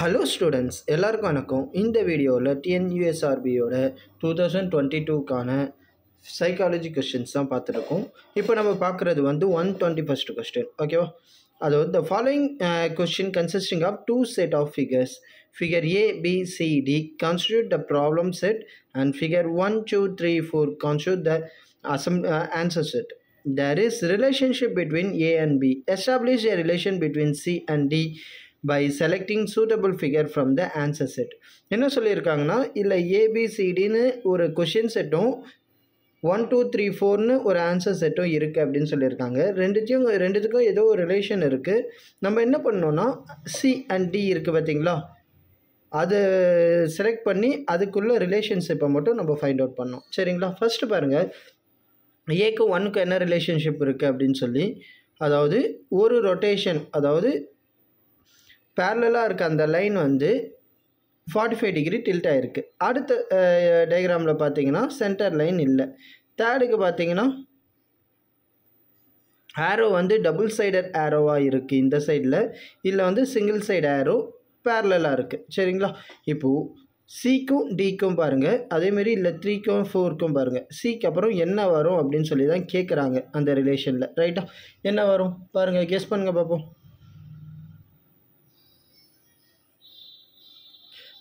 Hello students எல்லாருக்கும் வணக்கம். இந்த வீடியோவில் டிஎன்யூஎஸ்ஆர்பியோட டூ தௌசண்ட் டுவெண்ட்டி டூக்கான சைக்காலஜி கொஸ்டின்ஸ் தான் பார்த்துருக்கோம். இப்போ நம்ம பார்க்குறது வந்து ஒன் டுவெண்ட்டி ஃபஸ்ட் கொஸ்டின் ஓகேவா அதாவது the following question consisting of two set of figures figure A B C D constitute the problem set and figure one two three four constitute the Azam answer set there is relationship between A and B. Establish a relation between C and D. By selecting suitable figure from the answer set என்ன சொல்லியிருக்காங்கன்னா இல்லை ஏபிசிடின்னு ஒரு question செட்டும் one two three ஃபோர்னு ஒரு answer செட்டும் இருக்குது அப்படின்னு சொல்லியிருக்காங்க. ரெண்டுத்தையும் ரெண்டுத்துக்கும் ஏதோ ஒரு ரிலேஷன் இருக்குது நம்ம என்ன பண்ணோன்னா சி அண்ட் டி இருக்குது பார்த்தீங்களா? அதை செலக்ட் பண்ணி அதுக்குள்ளே ரிலேஷன்ஷிப்பை மட்டும் நம்ம ஃபைண்ட் அவுட் பண்ணோம். சரிங்களா? ஃபஸ்ட்டு பாருங்கள் ஏக்கு ஒன்னுக்கு என்ன ரிலேஷன்ஷிப் இருக்குது அப்படின்னு சொல்லி அதாவது ஒரு ரொட்டேஷன் அதாவது பேரலாக இருக்க அந்த லைன் வந்து ஃபார்ட்டி ஃபைவ் டிகிரி டில்ட் ஆகிருக்கு அடுத்த டயக்ராமில் பார்த்தீங்கன்னா சென்டர் லைன் இல்லை. தேர்டுக்கு பார்த்தீங்கன்னா ஆரோ வந்து டபுள் சைடட் ஆரோவாக இருக்குது இந்த சைடில் இல்லை வந்து சிங்கிள் சைடு ஆரோ பேரலாக இருக்குது சரிங்களா? இப்போது சிக்கும் டிக்கும் பாருங்கள் அதேமாரி இல்லை த்ரீக்கும் ஃபோருக்கும் பாருங்கள் சிக்கு அப்புறம் என்ன வரும் அப்படின்னு சொல்லி தான் கேட்குறாங்க அந்த ரிலேஷனில் ரைட்டா என்ன வரும்? பாருங்கள் கெஸ் பண்ணுங்கள் பார்ப்போம்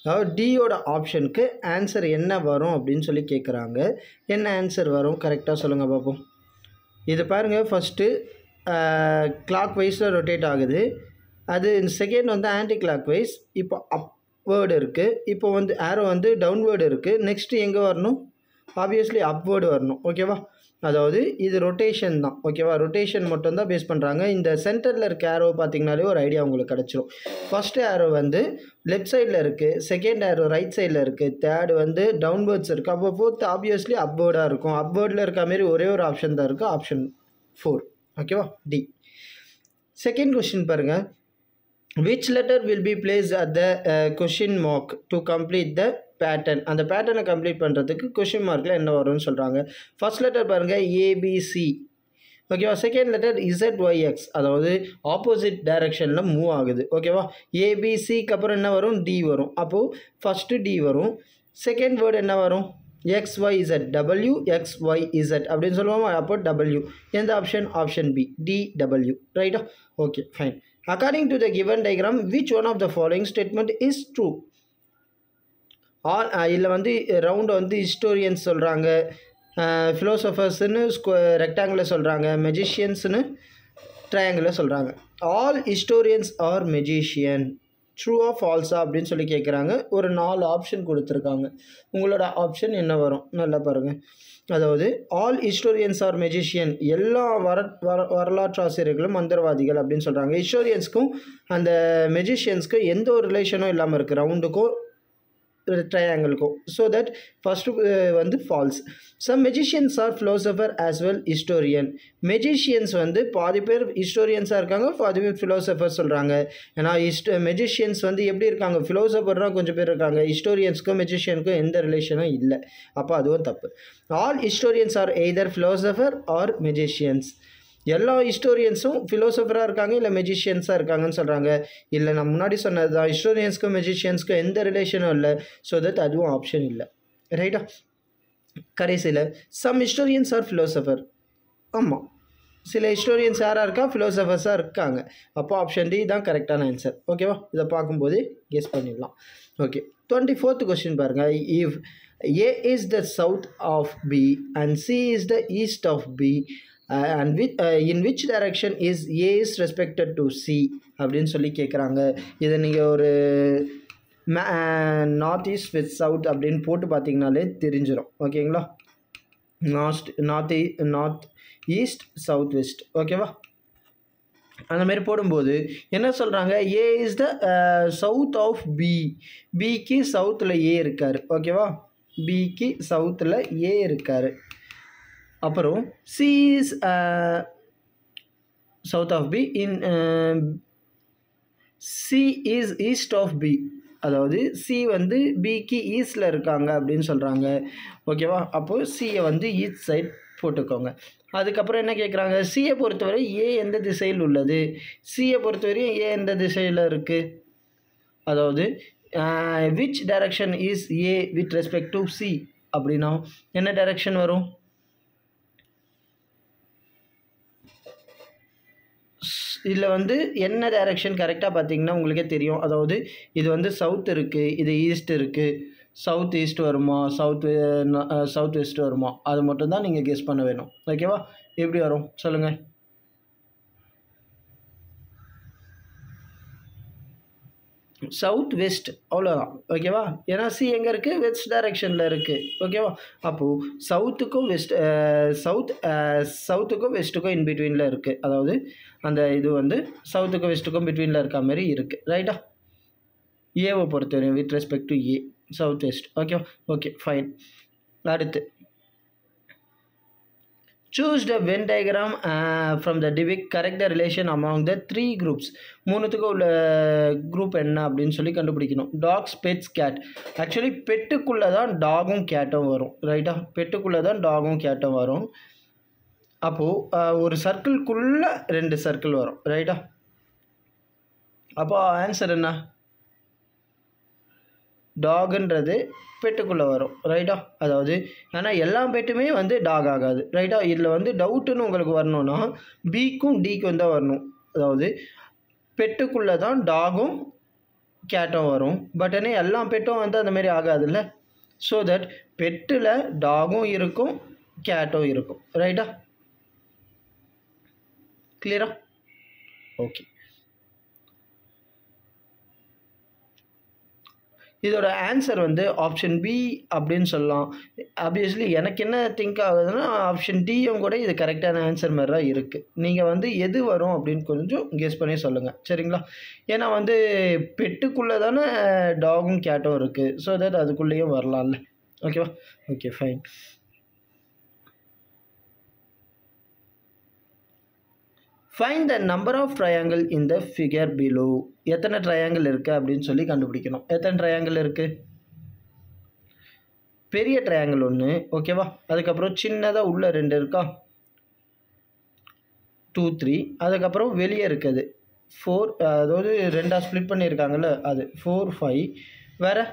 அதாவது டியோட ஆப்ஷனுக்கு ஆன்சர் என்ன வரும் அப்படின்னு சொல்லி கேட்குறாங்க என்ன ஆன்சர் வரும்? கரெக்டாக சொல்லுங்கள் பார்ப்போம் இது பாருங்கள் ஃபஸ்ட்டு கிளாக் வைஸில் ரொட்டேட் ஆகுது. அது செகண்ட் வந்து ஆன்டி கிளாக் வைஸ் இப்போ அப் வேர்டு இருக்குது இப்போ வந்து ஆரோ வந்து டவுன்வேர்டு இருக்குது நெக்ஸ்ட்டு எங்கே வரணும்? ஆப்வியஸ்லி அப்வேர்டு வரணும். ஓகேவா அதாவது இது ரொட்டேஷன் தான் ஓகேவா ரொட்டேஷன் மட்டும் தான் பேஸ் பண்ணுறாங்க இந்த சென்டரில் இருக்க ஆரோ பார்த்தீங்கனாலே ஒரு ஐடியா உங்களுக்கு கிடச்சிரும். ஃபஸ்ட்டு ஆரோ வந்து லெஃப்ட் சைடில் இருக்குது செகண்ட் ஆரோ ரைட் சைடில் இருக்குது தேர்டு வந்து டவுன்வேர்ட்ஸ் இருக்குது அப்போ ஃபோர்த் ஆப்வியஸ்லி அப்வேர்டாக இருக்கும். அப்வேர்டில் இருக்க மாரி ஒரே ஒரு ஆப்ஷன் தான் இருக்குது ஆப்ஷன் ஃபோர் ஓகேவா டி செகண்ட் கொஸ்டின் பாருங்கள் which letter will be at at the question mark to complete the pattern அந்த பேட்டர்னை கம்ப்ளீட் பண்ணுறதுக்கு கொஷின் மார்க்கில் என்ன வரும்னு சொல்கிறாங்க ஃபர்ஸ்ட் லெட்டர் பாருங்கள் ஏபிசி ஓகேவா second letter Z Y X அதாவது ஆப்போசிட் டைரக்ஷனில் மூவ் ஆகுது. ஓகேவா ஏபிசிக்கு அப்புறம் என்ன வரும்? டி வரும். அப்போது ஃபஸ்ட்டு டி வரும். செகண்ட் வேர்டு என்ன வரும்? X Y Z W X Y Z அப்படின்னு சொல்லுவோம்? அப்போ டபிள்யூ எந்த option option B D W ரைட்டா okay fine According to the given diagram, which one of the following statement is true? All uh, இதில் வந்து ரவுண்டை வந்து ஹிஸ்டோரியன்ஸ் சொல்கிறாங்க ஃபிலோசஃபர்ஸ்னு ஸ்கொ ரெக்டாங்கிளில் சொல்கிறாங்க மெஜிஷியன்ஸ்னு ட்ரையாங்கிளில் சொல்கிறாங்க all historians are magician true of ஃபால்ஸா அப்படின்னு சொல்லி கேட்குறாங்க ஒரு நாலு ஆப்ஷன் கொடுத்துருக்காங்க. உங்களோட ஆப்ஷன் என்ன வரும்? நல்லா பாருங்கள் அதாவது ஆல் ஹிஸ்டோரியன்ஸ் ஆர் மெஜிஷியன் எல்லா வர வர வரலாற்று ஆசிரியர்களும் மந்திரவாதிகள் அப்படின்னு சொல்கிறாங்க ஹிஸ்டோரியன்ஸ்க்கும் அந்த மெஜிஷியன்ஸ்க்கும் எந்த ஒரு ரிலேஷனும் இல்லாமல் இருக்குது ரவுண்டுக்கும் ட்ரையாங்கிள்க்கும் ஸோ தட் ஃபஸ்ட்டு வந்து false some magicians are philosopher as well historian magicians வந்து பாதி பேர் ஹிஸ்டோரியன்ஸாக இருக்காங்க பாதி பேர் ஃபிலோசஃபர் சொல்கிறாங்க ஏன்னா ஹிஸ்ட் மெஜிஷியன்ஸ் வந்து எப்படி இருக்காங்க? ஃபிலோசஃபர்னால் கொஞ்சம் பேர் இருக்காங்க. ஹிஸ்டோரியன்ஸ்க்கும் மெஜிஷியனுக்கும் எந்த ரிலேஷனும் இல்லை. அப்போ அதுவும் தப்பு. All historians are either philosopher or magicians எல்லா ஹிஸ்டோரியன்ஸும் ஃபிலோசஃபராக இருக்காங்க இல்லை மெஜிஷியன்ஸாக இருக்காங்கன்னு சொல்கிறாங்க இல்லை நான் முன்னாடி சொன்னது தான் ஹிஸ்டோரியன்ஸ்க்கும் மெஜிஷியன்ஸ்க்கும் எந்த ரிலேஷனும் இல்லை. ஸோ தட் அதுவும் ஆப்ஷன் இல்லை. ரைட்டா கடைசியில் சம் ஹிஸ்டோரியன்ஸ் ஆர் ஃபிலோசஃபர் ஆமாம் சில ஹிஸ்டோரியன்ஸ் யாராக இருக்கா? ஃபிலோசஃபர்ஸாக இருக்காங்க. அப்போ ஆப்ஷன் டி தான் கரெக்டான ஆன்சர் ஓகேவா இதை பார்க்கும்போது கெஸ் பண்ணிடலாம். ஓகே டுவெண்ட்டி ஃபோர்த் கொஸ்டின் பாருங்கள் if A is the south of B and C is the east of B and with in which direction is A is respected to C அப்படின்னு சொல்லி கேட்குறாங்க இதை நீங்கள் ஒரு மே நார்த் ஈஸ்ட் வித் சவுத் அப்படின்னு போட்டு பார்த்தீங்கனாலே தெரிஞ்சிடும் ஓகேங்களா north north north e, east south west ஓகேவா அந்த மாதிரி போடும்போது என்ன சொல்கிறாங்க A is the south uh, of B பிக்கு சவுத்தில் ஏ இருக்கார். ஓகேவா பிக்கு சவுத்தில் ஏ இருக்கார். அப்புறம் C is south of B in C is east of B அதாவது சி வந்து பிக்கு ஈஸ்டில் இருக்காங்க அப்படின்னு சொல்கிறாங்க ஓகேவா அப்போது சியை வந்து ஈஸ்ட் சைட் போட்டுக்கோங்க. அதுக்கப்புறம் என்ன கேட்குறாங்க சியை பொறுத்தவரை ஏ எந்த திசையில் உள்ளது? சியை பொறுத்தவரையும் ஏ எந்த திசையில் இருக்குது அதாவது which direction is A with respect to C அப்படின்னா என்ன டைரக்ஷன் வரும்? இதில் வந்து என்ன டைரக்ஷன் கரெக்டாக பார்த்தீங்கன்னா உங்களுக்கே தெரியும். அதாவது இது வந்து சவுத் இருக்குது இது ஈஸ்ட் இருக்குது சவுத் ஈஸ்ட் வருமா? சவுத் சவுத் வெஸ்ட் வருமா? அது மட்டும்தான் நீங்கள் கெஸ் பண்ண வேணும். ஓகேவா எப்படி வரும்? சொல்லுங்கள் சவுத் வெஸ்ட் அவ்வளோதான் ஓகேவா ஏன்னா சி எங்கே இருக்குது வெஸ்ட் டைரெக்ஷனில் இருக்குது ஓகேவா அப்போது சவுத்துக்கும் வெஸ்ட் சவுத் சவுத்துக்கும் வெஸ்ட்டுக்கும் இன் பிட்வீனில் இருக்குது அதாவது அந்த இது வந்து சவுத்துக்கும் வெஸ்ட்டுக்கும் பிட்வீனில் இருக்க மாதிரி இருக்குது ரைட்டா ஏவை பொறுத்தவரையும் with respect to A south west ஓகேவா ஓகே ஃபைன் அடுத்து. Choose the Venn diagram from the depict correct the relation relation the three groups மூணுத்துக்கு மூணுத்துக்கும் உள்ள uh, குரூப் என்ன அப்படின்னு சொல்லி கண்டுபிடிக்கணும். டாக்ஸ் பெட்ஸ் கேட் ஆக்சுவலி பெட்டுக்குள்ளே தான் டாகும் கேட்டும் வரும் ரைட்டா பெட்டுக்குள்ளே தான் டாகும் கேட்டும் வரும். அப்போது uh, ஒரு சர்க்கிள்குள்ளே ரெண்டு சர்க்கிள் வரும் ரைட்டா அப்போ ஆன்சர் என்ன? டாகுன்றது பெட்டுக்குள்ளே வரும் ரைட்டா அதாவது ஆனால் எல்லா பெட்டுமே வந்து டாக் ஆகாது ரைட்டா இதில் வந்து டவுட்டுன்னு உங்களுக்கு வரணும்னா பிக்கும் டிக்கும் தான் வரணும். அதாவது பெட்டுக்குள்ளே தான் டாகும் கேட்டும் வரும். பட் ஆனால் எல்லா பெட்டும் வந்து அந்த மாதிரி ஆகாதுல்ல? ஸோ தட் பெட்டில் டாகும் இருக்கும் கேட்டும் இருக்கும் ரைட்டா கிளியரா ஓகே இதோட ஆன்சர் வந்து ஆப்ஷன் பி அப்படின்னு சொல்லலாம். ஆப்வியஸ்லி எனக்கு என்ன திங்க் ஆகுதுன்னா ஆப்ஷன் டியும் கூட இது கரெக்டான ஆன்சர் மாதிரி தான் இருக்குது நீங்கள் வந்து எது வரும் அப்படின்னு கொஞ்சம் கெஸ் பண்ணி சொல்லுங்கள் சரிங்களா? ஏன்னா வந்து பெட்டுக்குள்ளே தானே டாகும் கேட்டும் இருக்குது ஸோ தட் அதுக்குள்ளேயும் வரலாம்ல. ஓகேவா okay fine fine the number of triangle in the figure below எத்தனை ட்ரையாங்கிள் இருக்குது அப்படின்னு சொல்லி கண்டுபிடிக்கணும். எத்தனை ட்ரையாங்கிள் இருக்குது பெரிய ட்ரையாங்கிள் ஒன்று ஓகேவா அதுக்கப்புறம் சின்னதாக உள்ளே ரெண்டு இருக்கா? டூ த்ரீ அதுக்கப்புறம் வெளியே இருக்குது. ஃபோர் அதாவது ரெண்டாக ஸ்ப்ளிட் பண்ணியிருக்காங்கல்ல அது. ஃபோர் ஃபைவ் வேறு?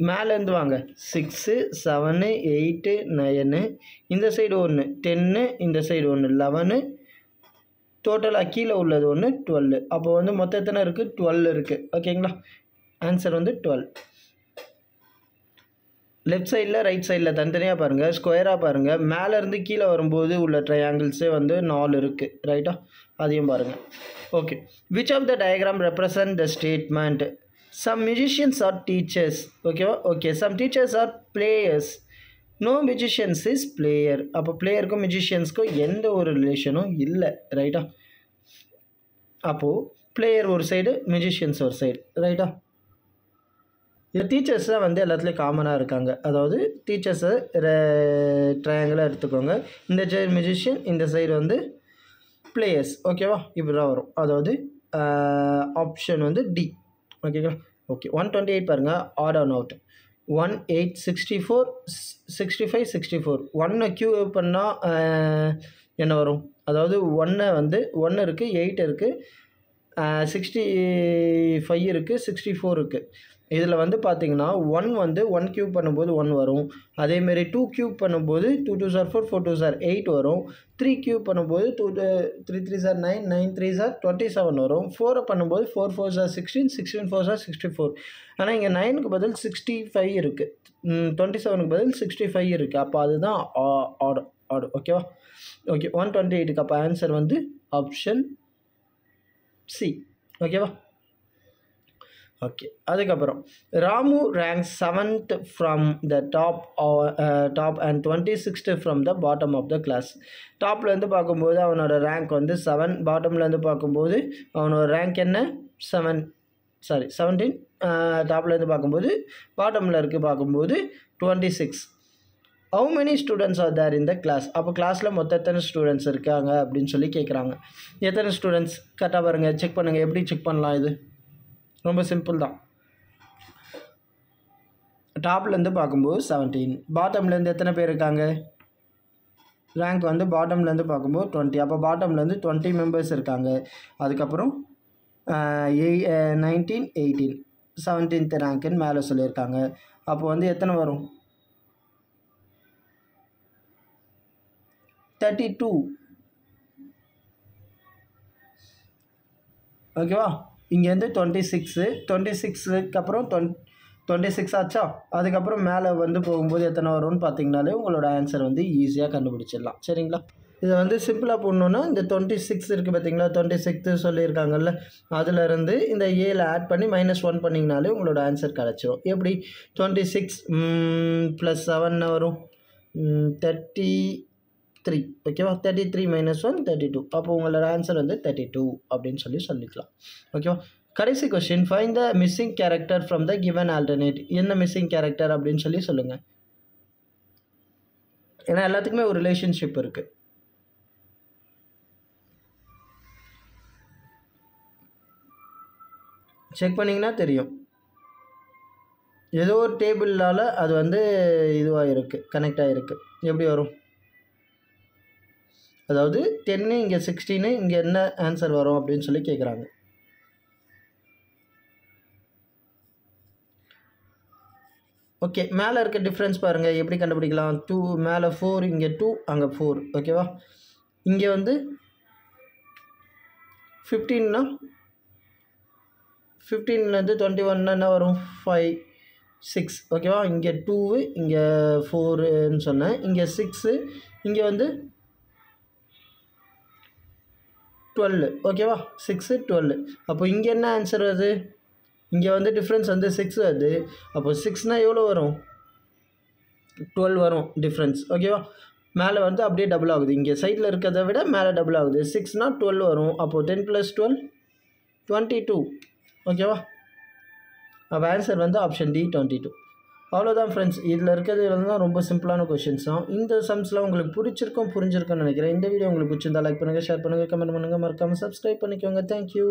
மேலேருந்து வாங்க சிக்ஸு செவனு எயிட்டு நயனு இந்த சைடு ஒன்று டென்னு இந்த சைடு ஒன்று லெவனு டோட்டலாக கீழே உள்ளது ஒன்று டுவெல்லு அப்போ வந்து மொத்தம் எத்தனை இருக்குது டுவெல் இருக்குது ஓகேங்களா ஆன்சர் வந்து டுவெல் லெஃப்ட் சைடில் ரைட் சைடில் தனித்தனியாக பாருங்கள் ஸ்கொயராக பாருங்கள் மேலேருந்து கீழே வரும்போது உள்ள ட்ரையாங்கிள்ஸே வந்து நாலு இருக்குது ரைட்டா அதையும் பாருங்கள் okay which of the diagram represent the statement some musicians are teachers ஓகேவா okay some teachers are players no musicians is player அப்போ பிளேயருக்கும் மியூசிஷியன்ஸ்க்கும் எந்த ஒரு ரிலேஷனும் இல்லை. ரைட்டா அப்போது பிளேயர் ஒரு சைடு மியூசிஷியன்ஸ் ஒரு சைடு ரைட்டா இந்த டீச்சர்ஸ் தான் வந்து எல்லாத்துலேயும் காமனாக இருக்காங்க. அதாவது டீச்சர்ஸை ட்ரையாங்கிளாக எடுத்துக்கோங்க. இந்த சைடு மியூசிஷியன் இந்த சைடு வந்து பிளேயர்ஸ் ஓகேவா இப்படி தான் வரும். அதாவது ஆப்ஷன் வந்து டி ஓகேங்களா? ஓகே ஒன் டுவெண்ட்டி எயிட் பாருங்கள் odd one out one eight sixty four sixty five sixty four ஒன்னை க்யூ பண்ணால் என்ன வரும்? அதாவது ஒன்னை வந்து ஒன்று இருக்குது எயிட் இருக்குது சிக்ஸ்டி ஃபைவ் இருக்குது சிக்ஸ்டி ஃபோர் இருக்குது இதில் வந்து பார்த்தீங்கன்னா ஒன் வந்து ஒன் க்யூப் பண்ணும்போது ஒன் வரும். அதேமாரி டூ க்யூப் பண்ணும்போது two two sir four four two sir eight வரும். த்ரீ க்யூப் பண்ணும்போது two three three sir nine nine three sir twenty seven வரும். ஃபோரை பண்ணும்போது four four sir sixteen sixteen four sir sixty four ஆனால் இங்கே நைனுக்கு பதில் சிக்ஸ்டி ஃபைவ் இருக்குது டுவெண்ட்டி செவனுக்கு பதில் சிக்ஸ்டி ஃபைவ் இருக்குது அப்போ அதுதான் ஆர்டர் ஆர்டர் ஓகேவா ஓகே ஒன் டுவெண்ட்டி எயிட்டுக்கு அப்போ ஆன்சர் வந்து ஆப்ஷன் சி ஓகேவா ஓகே அதுக்கப்புறம் Ramu rank seventh from the top top and twenty sixth from the bottom of the class டாப்லேருந்து பார்க்கும்போது அவனோட ரேங்க் வந்து செவன் பாட்டம்லேருந்து பார்க்கும்போது அவனோட ரேங்க் என்ன? செவன் சாரி செவன்டீன் டாப்லேருந்து பார்க்கும்போது பாட்டமில் இருக்கு பார்க்கும்போது twenty six how many students are there இந்த கிளாஸ் அப்போ கிளாஸில் மொத்தம் எத்தனை ஸ்டூடெண்ட்ஸ் இருக்காங்க அப்படின்னு சொல்லி கேட்குறாங்க எத்தனை ஸ்டூடெண்ட்ஸ் கரெக்டாக பாருங்கள் செக் பண்ணுங்கள் எப்படி செக் பண்ணலாம் இது? ரொம்ப சிம்பிள் தான். டாப்லேருந்து பார்க்கும்போது செவன்டீன் பாட்டம்லேருந்து எத்தனை பேர் இருக்காங்க? ரேங்க் வந்து பாட்டம்லேருந்து பார்க்கும்போது டுவெண்ட்டி அப்போ பாட்டம்லேருந்து டுவெண்ட்டி மெம்பர்ஸ் இருக்காங்க. அதுக்கப்புறம் நைன்டீன் எயிட்டீன் செவன்டீன்த் ரேங்க்குன்னு மேலே சொல்லியிருக்காங்க. அப்போ வந்து எத்தனை வரும்? தேர்ட்டி டூ ஓகேவா இங்கேருந்து டுவெண்ட்டி சிக்ஸு டுவெண்ட்டி சிக்ஸுக்கு அப்புறம் டொன் டுவெண்ட்டி சிக்ஸ் ஆச்சா? அதுக்கப்புறம் மேலே வந்து போகும்போது எத்தனை வரும்னு பார்த்தீங்கனாலே உங்களோட ஆன்சர் வந்து ஈஸியாக கண்டுபிடிச்சிடலாம். சரிங்களா? இதை வந்து சிம்பிளாக போடணுன்னா இந்த டுவெண்ட்டி சிக்ஸ் இருக்குது பார்த்தீங்களா? டுவெண்ட்டி சிக்ஸ்த்து சொல்லியிருக்காங்கல்ல அதிலேருந்து இந்த ஏல ஆட் பண்ணி மைனஸ் ஒன் பண்ணிங்கனாலே உங்களோட ஆன்சர் கிடச்சிரும். எப்படி? டுவெண்ட்டி சிக்ஸ் ப்ளஸ் செவன் வரும். தேர்ட்டி த்ரீ ஓகேவா thirty three minus one thirty two அப்போ உங்களோட ஆன்சர் வந்து தேர்ட்டி டூ அப்படின்னு சொல்லி சொல்லிக்கலாம். ஓகேவா கடைசி question find the missing character from the given alternate என்ன மிஸ்ஸிங் கேரக்டர் அப்படின்னு சொல்லி சொல்லுங்கள் ஏன்னா எல்லாத்துக்குமே ஒரு ரிலேஷன்ஷிப் இருக்குது செக் பண்ணிங்கன்னா தெரியும். ஏதோ ஒரு டேபிளால் அது வந்து இதுவாக இருக்குது கனெக்ட் ஆகிருக்கு எப்படி வரும்? அதாவது டென்னு இங்கே சிக்ஸ்டீனு இங்கே என்ன ஆன்சர் வரும் அப்படின்னு சொல்லி கேட்குறாங்க ஓகே மேலே இருக்க டிஃப்ரென்ஸ் பாருங்கள் எப்படி கண்டுபிடிக்கலாம்? டூ மேலே ஃபோர் இங்கே டூ அங்கே ஃபோர் ஓகேவா இங்கே வந்து ஃபிஃப்டீன்னா ஃபிஃப்டீன்லேருந்து டுவெண்ட்டி ஒன்னா என்ன வரும்? ஃபைவ் சிக்ஸ் ஓகேவா இங்கே டூவு இங்கே ஃபோருன்னு சொன்னேன். இங்கே சிக்ஸு இங்கே வந்து டுவெல்லு. ஓகேவா? Six twelve. அப்போ இங்கே என்ன ஆன்சர் வருது? இங்கே வந்து டிஃப்ரென்ஸ் வந்து சிக்ஸ் வருது. அப்போ சிக்ஸ்னால் எவ்வளோ வரும்? டுவெல் வரும் டிஃப்ரென்ஸ் ஓகேவா? மேலே வந்து அப்படியே டபுள் ஆகுது. இங்கே சைடில் இருக்கிறத விட மேலே டபுள் ஆகுது. சிக்ஸ்னால் டுவெல் வரும். அப்போது ten plus twelve twenty two ஓகேவா? அப்போ ஆன்சர் வந்து ஆப்ஷன் டி டுவெண்ட்டி டூ அவ்வளோதான் ஃப்ரெண்ட்ஸ் இதில் இருக்கிறது தான் ரொம்ப சிம்பிளான கொஷின்ஸ் தான் இந்த சம்ஸ்லாம் உங்களுக்கு பிடிச்சிருக்கும் புரிஞ்சிருக்கும்னு நினைக்கிறேன். இந்த வீடியோ உங்களுக்கு பிடிச்சிருந்தா லைக் பண்ணுங்கள் ஷேர் பண்ணுங்கள் கமெண்ட் பண்ணுங்கள் மறக்காமல் சப்ஸ்கிரைப் பண்ணிக்கோங்க. தேங்க்யூ